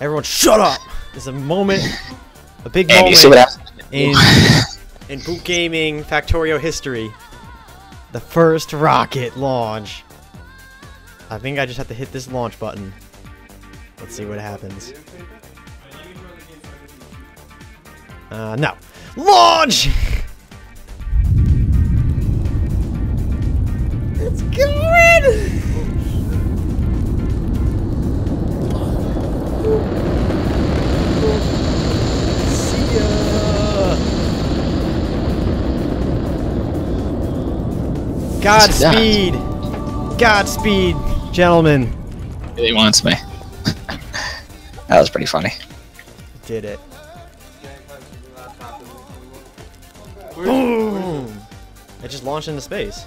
Everyone, shut up! It's a moment, a big And moment you see what in in Bouk Gaming Factorio history. The first rocket launch. I think I just have to hit this launch button. Let's see what happens. Uh, no. Launch! Godspeed! Godspeed, gentlemen! He wants me. that was pretty funny. Did it. Boom! It just launched into space.